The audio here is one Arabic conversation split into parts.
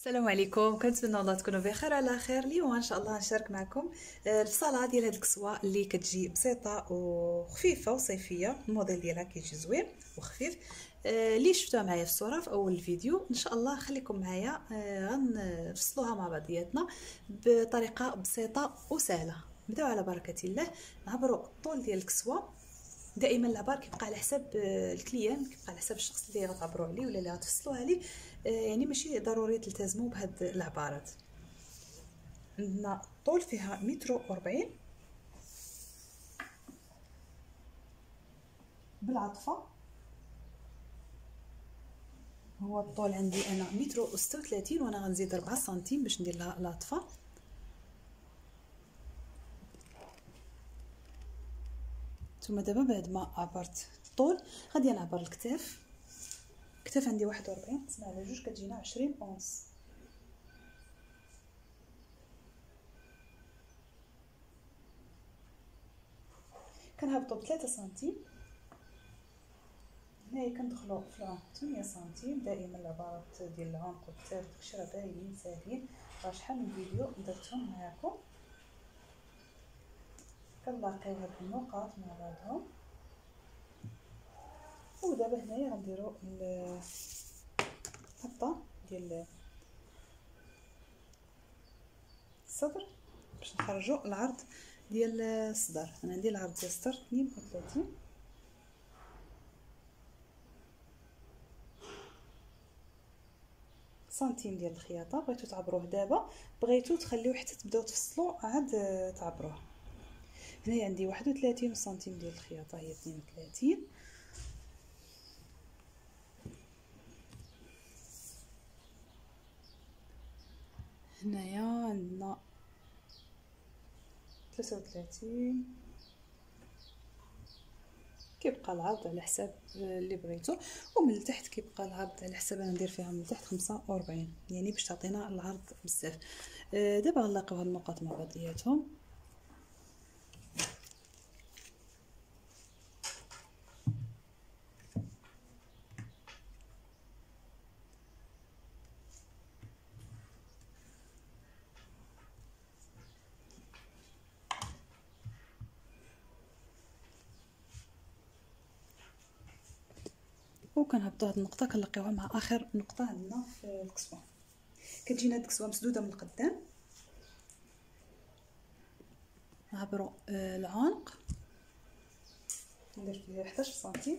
السلام عليكم. كنتمنى الله تكونوا بخير على خير. اليوم إن شاء الله نشارك معكم آه، الفصالة ديال هاد الكسوة اللي كتجي بسيطة وخفيفة وصيفية. الموديل ديالها كيجي زوين وخفيف. آه، اللي شفتوها معايا في الصورة في أول الفيديو إن شاء الله خليكم معايا آه، غنفصلوها مع بعضياتنا بطريقة بسيطة وسهلة. نبداو على بركة الله نعبروا الطول ديال الكسوة. دائما العبار كيبقى على حساب الكليان كيبقى على حساب الشخص اللي غتعبروا عليه ولا اللي غتفصلوا عليه. يعني ماشي ضروري تلتزموا بهاد العبارات. عندنا طول فيها متر وأربعين بالعطفة هو الطول عندي أنا متر وستة وثلاثين وأنا غنزيد ربعة سنتيم باش ندير لها العطفة. ثم دابا بعد ما عبرت الطول غادي نعبر الكتاف. كتاف عندي واحد وربعين قسمها على جوج كتجينا عشرين اونص كنهبطو بثلاثة سنتيم. هنايا كندخلو في العنق تمنية سنتيم دائما العبارات ديال والكتاف داكشي راه باينين ساهلين. راه شحال من فيديو درتهم معاكم. كنلاقيو هاد النقاط مع بعضهم. ودابا هنايا غنديرو الخطه ديال الصدر باش نخرجو العرض ديال الصدر. أنا عندي العرض ديال الصدر 32 سنتيم ديال الخياطة بغيتو تعبروه دابا. بغيتو تخليوه حتى تبداو تفصلوا عاد تعبروه. هنايا عندي 31 سنتيم ديال الخياطة هي 32 هنايا عندنا ثلاثة وثلاثين. كيبقى العرض على حساب اللي بغيتو ومن التحت كيبقى العرض على حساب أنا ندير فيها من التحت خمسة وربعين يعني باش تعطينا العرض بزاف. آه، دابا غنلاقيو هاد النقاط مع بعضياتهم. وكنهبطوا هاد النقطة كنلقيوها مع آخر نقطة عندنا في الكسوة. كتجينا هاد الكسوة مسدودة من القدام. نعبروا آه، العنق ندير فيه 11 سنتيم.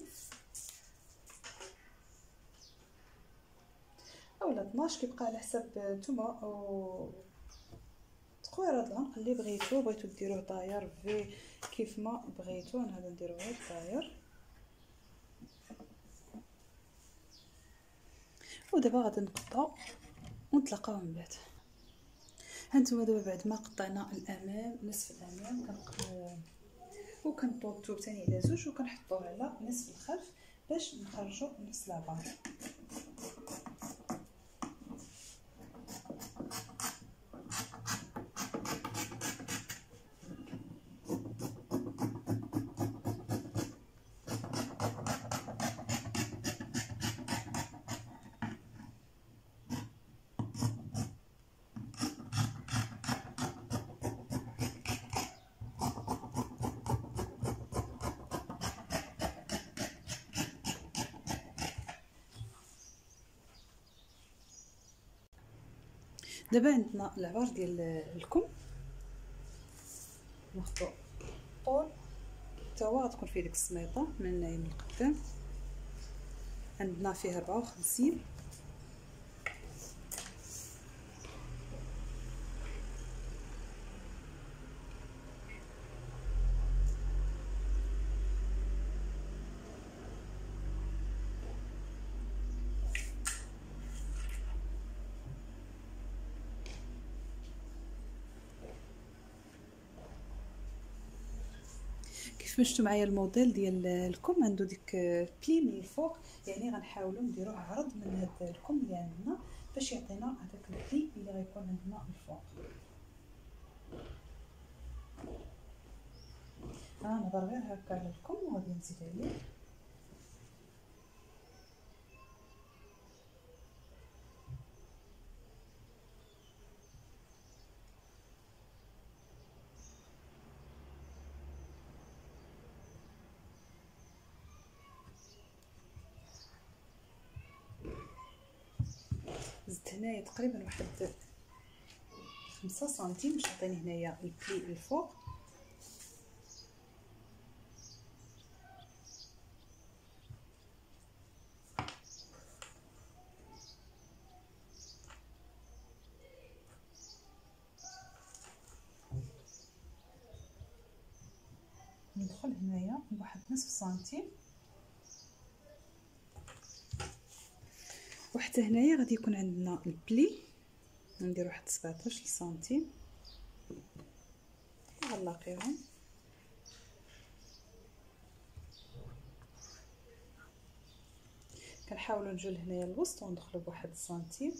أولا 12 كيبقى على حساب نتوما أو تقوير هاد العنق اللي بغيتو بغيتو ديروه داير في كيف ما بغيتو أنا هذا نديرو غير داير ودابا غادي نقطعو ونتلاقاو من بعد. هانتوما دابا بعد ما قطعنا الأمام نصف الأمام كنقطعو وكنطو الثوب ثاني على زوج وكنحطوه على نصف الخلف باش نخرجوا نفس العبار دابا عندنا العبار ديال الكم ناخذ طول. حتى هو غتكون فيه ديك السميطة من هنايا من القدام. عندنا فيه 54 كيف ما شفتوا معايا الموديل ديال الكم عنده ديك بلي من الفوق يعني غنحاولوا نديروا عرض من هذا الكم اللي عندنا باش يعطينا هذاك البلي اللي غيكون عندنا الفوق. ها نهضر غير هكا على الكم وغادي نزيد عليه. زدت هنايا تقريبا واحد خمسة سنتيم باش عطيني هنايا البلي الفوق ندخل هنايا بواحد نصف سنتيم. وحتى هنايا غادي يكون عندنا البلي. ندير واحد 17 سنتيم غنلاقيهم كنحاولوا نجو لهنايا الوسط وندخلوا بواحد سنتيم.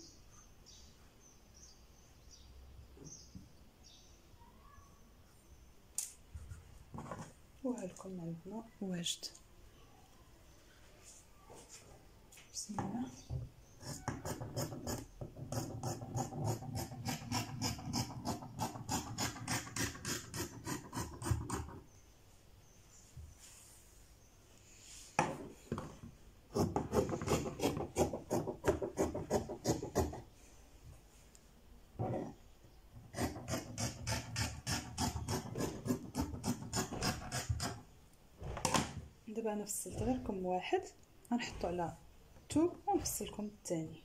وهلكم عندنا واجد. بسم الله. دابا أنا فصلت غير كم واحد غنحطو على تو ونفصلكم الثاني